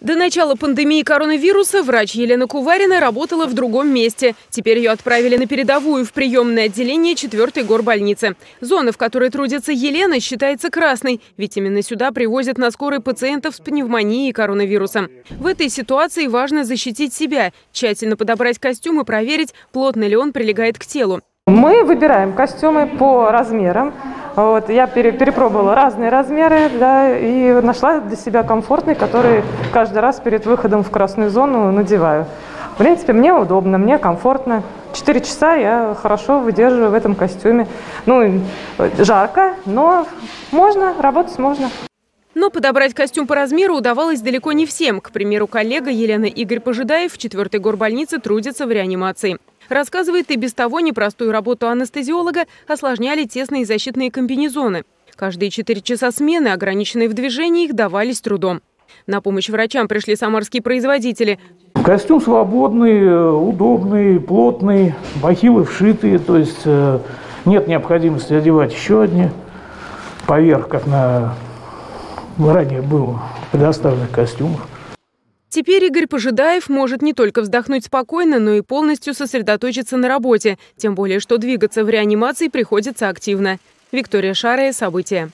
До начала пандемии коронавируса врач Елена Куварина работала в другом месте. Теперь ее отправили на передовую в приемное отделение 4-й горбольницы. Зона, в которой трудится Елена, считается красной, ведь именно сюда привозят на скорой пациентов с пневмонией и коронавирусом. В этой ситуации важно защитить себя, тщательно подобрать костюм и проверить, плотно ли он прилегает к телу. Мы выбираем костюмы по размерам. Вот, я пере, перепробовала разные размеры да, и нашла для себя комфортный, который каждый раз перед выходом в красную зону надеваю. В принципе, мне удобно, мне комфортно. Четыре часа я хорошо выдерживаю в этом костюме. Ну, жарко, но можно, работать можно. Но подобрать костюм по размеру удавалось далеко не всем. К примеру, коллега Елена Игорь Пожидаев в 4-й горбольнице трудится в реанимации. Рассказывает, и без того непростую работу анестезиолога осложняли тесные защитные комбинезоны. Каждые четыре часа смены, ограниченные в движении, их давались трудом. На помощь врачам пришли самарские производители. Костюм свободный, удобный, плотный, бахилы вшитые, то есть э, нет необходимости одевать еще одни поверх, как на ранее было предоставленных костюмах. Теперь Игорь Пожидаев может не только вздохнуть спокойно, но и полностью сосредоточиться на работе. Тем более, что двигаться в реанимации приходится активно. Виктория Шарая. События.